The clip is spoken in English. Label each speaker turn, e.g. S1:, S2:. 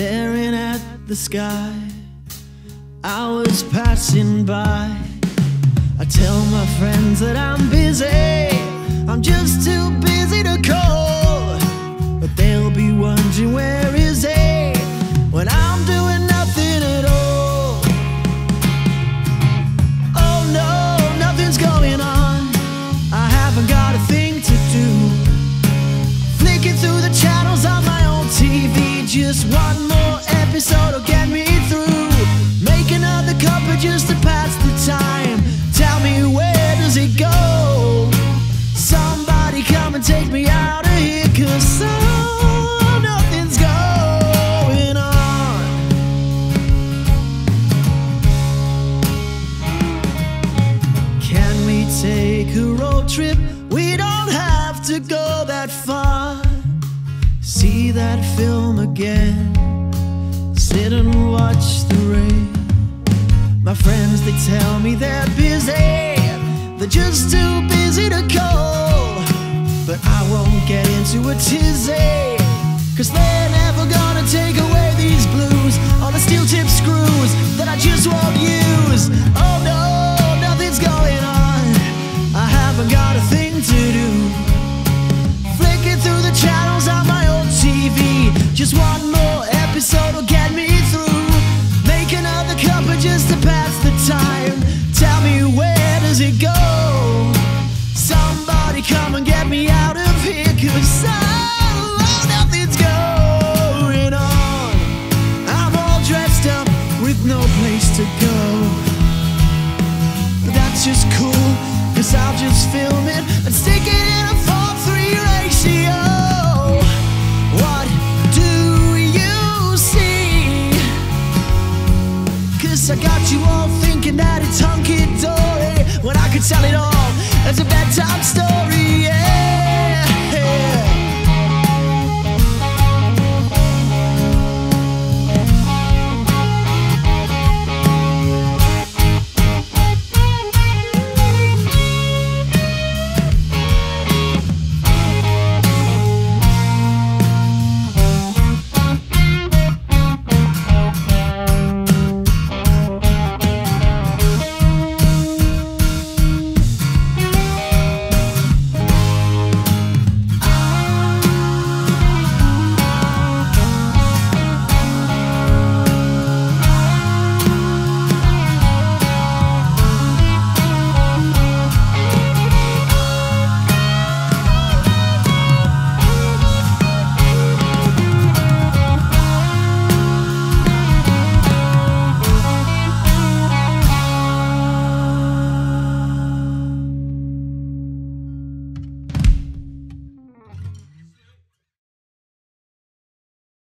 S1: staring at the sky. Hours passing by. I tell my friends that I'm One more episode will get me through. Make another just to pass the time. Tell me where does it go? Somebody come and take me out of oh, nothing's going on. Can we take a road trip? We don't have to go that far. See that film again. Sit and watch the rain. My friends, they tell me they're busy. They're just too busy to call. But I won't get into a tizzy. Cause they're never gonna take Just one more episode will get me through. Make another cup of just to pass the time. Tell me where does it go? Somebody come and get me out of here, cause I nothing's going on. I'm all dressed up with no place to go. But that's just cool, cause I'll just film it and stick it in a phone. I got you all thinking that it's hunky-dory When I could tell it all. As a bedtime